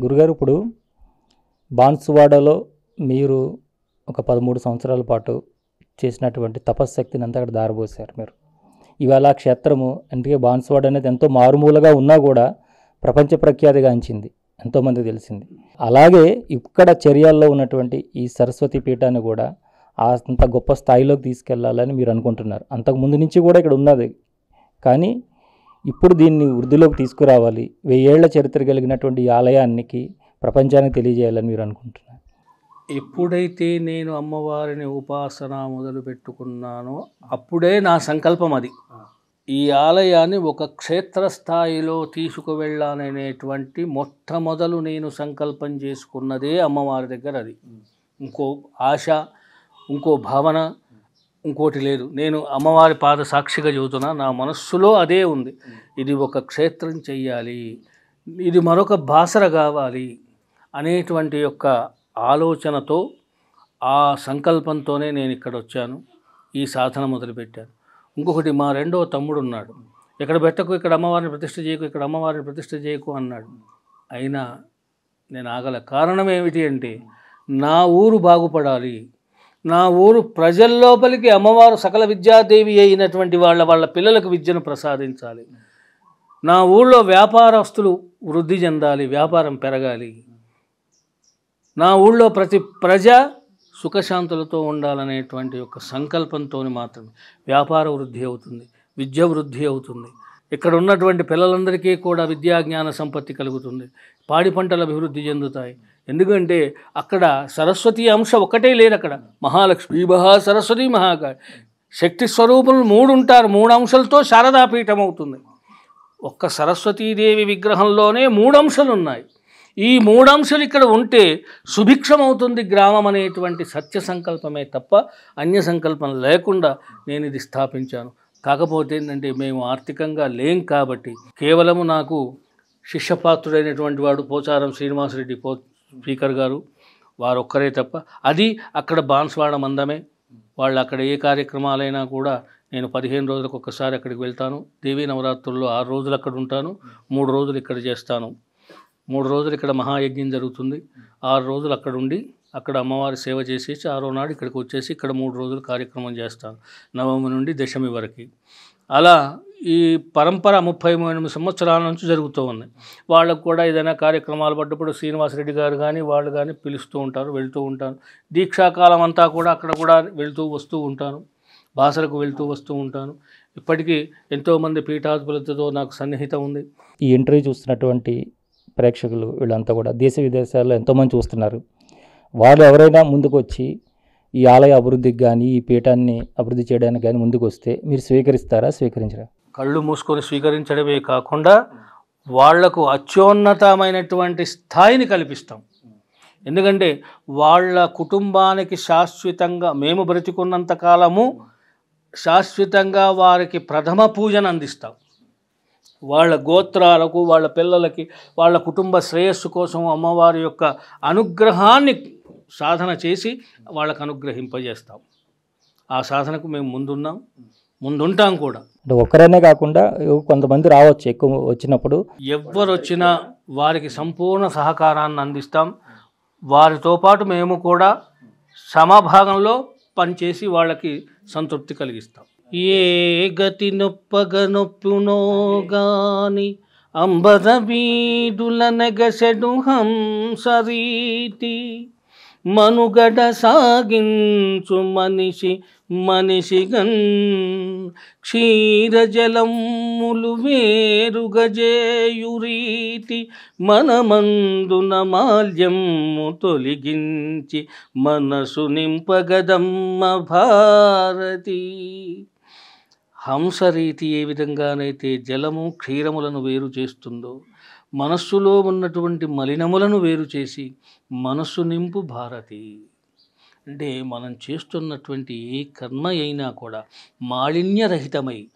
గురుగారు ఇప్పుడు బాన్సువాడలో మీరు ఒక పదమూడు సంవత్సరాల పాటు చేసినటువంటి తపశ్శక్తిని అంతా అక్కడ దారబోసారు మీరు. ఇవాళ క్షేత్రము అందుకే బాన్సువాడ అనేది ఎంతో మారుమూలగా ఉన్నా కూడా ప్రపంచ ప్రఖ్యాతిగాంచింది ఎంతోమంది తెలిసింది. అలాగే ఇక్కడ చర్యల్లో ఉన్నటువంటి ఈ సరస్వతి పీఠాన్ని కూడా అంత గొప్ప స్థాయిలోకి తీసుకెళ్ళాలని మీరు అనుకుంటున్నారు. అంతకు ముందు నుంచి కూడా ఇక్కడ ఉన్నది. కానీ ఇప్పుడు దీన్ని వృద్ధిలోకి తీసుకురావాలి. వెయ్యేళ్ళ చరిత్ర కలిగినటువంటి ఈ ఆలయానికి ప్రపంచానికి తెలియజేయాలని మీరు అనుకుంటున్నారు. ఎప్పుడైతే నేను అమ్మవారిని ఉపాసన మొదలు పెట్టుకున్నానో అప్పుడే నా సంకల్పం అది. ఈ ఆలయాన్ని ఒక క్షేత్రస్థాయిలో తీసుకువెళ్ళాలనేటువంటి మొట్టమొదలు నేను సంకల్పం చేసుకున్నదే అమ్మవారి దగ్గర అది. ఇంకో ఆశ ఇంకో భావన ఇంకోటి లేదు. నేను అమ్మవారి పాద సాక్షిగా చెబుతున్నా నా మనస్సులో అదే ఉంది. ఇది ఒక క్షేత్రం చెయ్యాలి ఇది మరొక బాసర కావాలి అనేటువంటి యొక్క ఆలోచనతో ఆ సంకల్పంతోనే నేను ఇక్కడ వచ్చాను ఈ సాధన మొదలుపెట్టాను. ఇంకొకటి మా రెండో తమ్ముడు ఉన్నాడు. ఇక్కడ పెట్టకు ఇక్కడ అమ్మవారిని ప్రతిష్ఠ చేయకు ఇక్కడ అమ్మవారిని ప్రతిష్ఠ చేయకు అన్నాడు. అయినా నేను ఆగల కారణం ఏమిటి అంటే నా ఊరు బాగుపడాలి నా ఊరు ప్రజల్లోపలికి అమ్మవారు సకల విద్యాదేవి అయినటువంటి వాళ్ళ వాళ్ళ పిల్లలకు విద్యను ప్రసాదించాలి. నా ఊళ్ళో వ్యాపారస్తులు వృద్ధి చెందాలి వ్యాపారం పెరగాలి. నా ఊళ్ళో ప్రతి ప్రజ సుఖశాంతులతో ఉండాలనేటువంటి ఒక సంకల్పంతో మాత్రమే వ్యాపార వృద్ధి అవుతుంది విద్య వృద్ధి అవుతుంది. ఇక్కడ ఉన్నటువంటి పిల్లలందరికీ కూడా విద్యా జ్ఞాన సంపత్తి కలుగుతుంది. పాడి పంటలు అభివృద్ధి చెందుతాయి. ఎందుకంటే అక్కడ సరస్వతి అంశ ఒకటే లేదు అక్కడ మహాలక్ష్మి. మహా సరస్వతి మహాకాళి. శక్తి స్వరూపులు మూడు ఉంటారు మూడు అంశాలతో శారదాపీఠం అవుతుంది. ఒక్క సరస్వతీదేవి విగ్రహంలోనే మూడు అంశాలు ఉన్నాయి. ఈ మూడు అంశాలు ఇక్కడ ఉంటే సుభిక్షమవుతుంది గ్రామం అనేటువంటి సత్య సంకల్పమే తప్ప అన్య సంకల్పం లేకుండా నేను ఇది స్థాపించాను. కాకపోతే ఏంటంటే మేము ఆర్థికంగా లేం కాబట్టి కేవలము నాకు శిష్యపాత్రుడైనటువంటి వాడు పోచారం శ్రీనివాసరెడ్డి పో స్పీకర్ గారు వారు ఒక్కరే తప్ప. అది అక్కడ బాన్స్వాడ మందమే. వాళ్ళు అక్కడ ఏ కార్యక్రమాలైనా కూడా నేను పదిహేను రోజులకు ఒకసారి అక్కడికి వెళ్తాను. దేవీ నవరాత్రుల్లో ఆరు రోజులు అక్కడ ఉంటాను. మూడు రోజులు ఇక్కడ చేస్తాను. మూడు రోజులు ఇక్కడ మహాయజ్ఞం జరుగుతుంది. ఆరు రోజులు అక్కడ ఉండి అక్కడ అమ్మవారి సేవ చేసేసి ఆరో నాడు ఇక్కడికి వచ్చేసి ఇక్కడ మూడు రోజులు కార్యక్రమం చేస్తాను. నవమి నుండి దశమి వరకు. అలా ఈ పరంపర ముప్పై ఎనిమిది సంవత్సరాల నుంచి జరుగుతూ ఉంది. వాళ్ళకు కూడా ఏదైనా కార్యక్రమాలు పడ్డప్పుడు శ్రీనివాసరెడ్డి గారు కానీ వాళ్ళు కానీ పిలుస్తూ ఉంటారు వెళ్తూ ఉంటారు. దీక్షాకాలం అంతా కూడా అక్కడ కూడా వెళ్తూ వస్తూ ఉంటాను భాషలకు వెళ్తూ వస్తూ ఉంటాను ఇప్పటికీ ఎంతోమంది పీఠాధిపతులతో నాకు సన్నిహితం ఉంది. ఈ ఇంటర్వ్యూ చూస్తున్నటువంటి ప్రేక్షకులు వీళ్ళంతా కూడా దేశ విదేశాల్లో ఎంతోమంది చూస్తున్నారు. వాళ్ళు ఎవరైనా ముందుకు వచ్చి ఈ ఆలయ అభివృద్ధికి కానీ ఈ పీఠాన్ని అభివృద్ధి చేయడానికి కానీ ముందుకు వస్తే మీరు స్వీకరిస్తారా? స్వీకరించరా? కళ్ళు మూసుకొని స్వీకరించడమే కాకుండా వాళ్ళకు అత్యున్నతమైనటువంటి స్థాయిని కల్పిస్తాం. ఎందుకంటే వాళ్ళ కుటుంబానికి శాశ్వతంగా మేము బ్రతికున్నంత కాలము శాశ్వతంగా వారికి ప్రథమ పూజను అందిస్తాం. వాళ్ళ గోత్రాలకు వాళ్ళ పిల్లలకి వాళ్ళ కుటుంబ శ్రేయస్సు కోసం అమ్మవారి యొక్క అనుగ్రహాన్ని సాధన చేసి వాళ్ళకు అనుగ్రహింపజేస్తాం. ఆ సాధనకు మేము ముందున్నాం. ముందుంటాం కూడా. అంటే ఒక్కరైనా కాకుండా కొంతమంది రావచ్చు ఎక్కువ వచ్చినప్పుడు. ఎవ్వరు వచ్చినా వారికి సంపూర్ణ సహకారాన్ని అందిస్తాం. వారితో పాటు మేము కూడా సమభాగంలో పనిచేసి వాళ్ళకి సంతృప్తి కలిగిస్తాం. ఏ గతి నొప్పగ నొప్పునో గాని అంబద వీడుల నెగసెడు హంసరీతి మనుగడ సాగించు మనిషి మనిషిగన్. క్షీరజలములు వేరుగజేయురీతి మనమందున మాల్యము తొలగించి మనసు నింపగదమ్మ భారతి. హంసరీతి ఏ విధంగానైతే జలము క్షీరములను వేరు చేస్తుందో మనస్సులో ఉన్నటువంటి మలినములను వేరు చేసి మనస్సు నింపు భారతి. అంటే మనం చేస్తున్నటువంటి ఏ కర్మ అయినా కూడా మాలిన్యరహితమై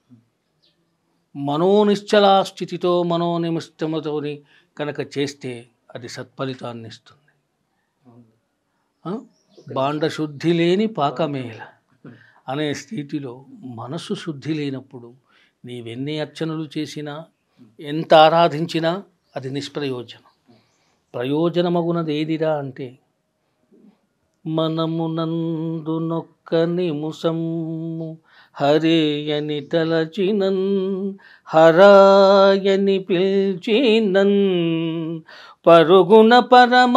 మనోనిశ్చలా స్థితితో మనోనిమిష్టముతోని కనుక చేస్తే అది సత్ఫలితాన్ని ఇస్తుంది. బాండ శుద్ధి లేని పాకమేల అనే స్థితిలో మనసు శుద్ధి లేనప్పుడు నీవెన్ని అర్చనలు చేసినా ఎంత ఆరాధించినా అది నిష్ప్రయోజనం. ప్రయోజనమగునది ఏదిరా అంటే మనమునందు నొక్క నిముసమ్ము హరేయని తలచినన్ హరాయని పిల్చినన్ పరుగున పరమాత్మరాడే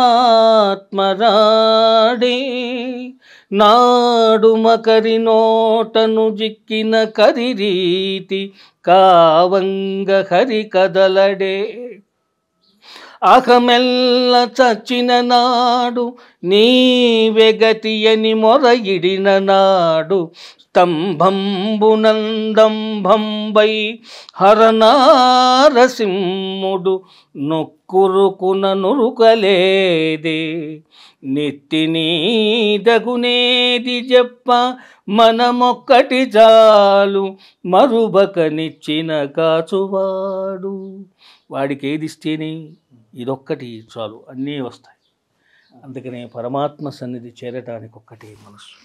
నాడు మకరి నోటను జిక్కిన కరి రీతి కావంగ హరి కదలడే అహమెల్ల చచ్చిన నాడు నీవెగతియని మొరయిడిన నాడు స్తంభంబునందంభంబై హరనారసింహుడు నొక్కురుకున నురుకలేదే నెత్తిని నీదగునేది చెప్ప మనమొక్కటి చాలు మరుబకనిచ్చిన కాచువాడు. వాడికి ఏది ఇస్తేనే ఇదొక్కటి చాలు అన్నీ వస్తాయి. అందుకనే పరమాత్మ సన్నిధి చేరటానికి ఒక్కటే మనస్సు.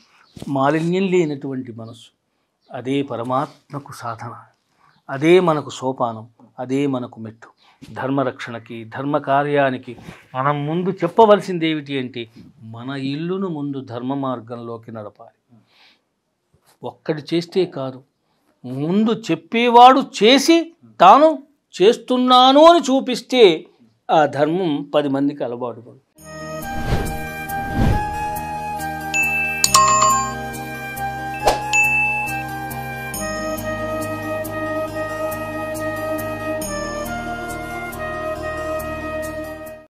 మాలిన్యం లేనటువంటి మనస్సు అదే పరమాత్మకు సాధన. అదే మనకు సోపానం అదే మనకు మెట్టు. ధర్మరక్షణకి ధర్మ కార్యానికి మనం ముందు చెప్పవలసింది ఏమిటి అంటే మన ఇల్లును ముందు ధర్మ మార్గంలోకి నడపాలి. ఒక్కటి చేస్తే కాదు ముందు చెప్పేవాడు చేసి తాను చేస్తున్నాను అని చూపిస్తే ఆ ధర్మం పది మందికి అలవాటు పడుతుంది